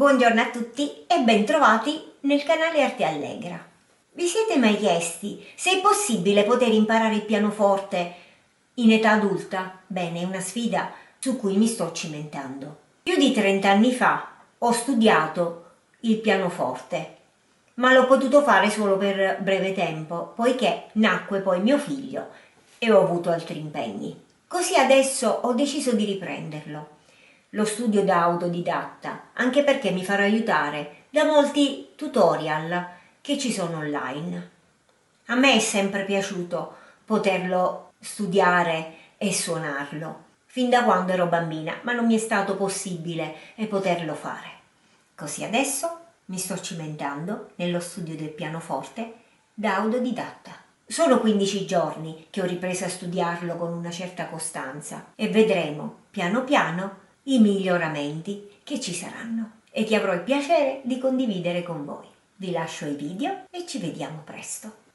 Buongiorno a tutti e bentrovati nel canale Arte Allegra. Vi siete mai chiesti se è possibile poter imparare il pianoforte in età adulta? Bene, è una sfida su cui mi sto cimentando. Più di 30 anni fa ho studiato il pianoforte, ma l'ho potuto fare solo per breve tempo, poiché nacque poi mio figlio e ho avuto altri impegni. Così adesso ho deciso di riprenderlo lo studio da autodidatta, anche perché mi farà aiutare da molti tutorial che ci sono online. A me è sempre piaciuto poterlo studiare e suonarlo, fin da quando ero bambina, ma non mi è stato possibile poterlo fare. Così adesso mi sto cimentando nello studio del pianoforte da autodidatta. Sono 15 giorni che ho ripreso a studiarlo con una certa costanza e vedremo piano piano i miglioramenti che ci saranno e che avrò il piacere di condividere con voi. Vi lascio i video e ci vediamo presto.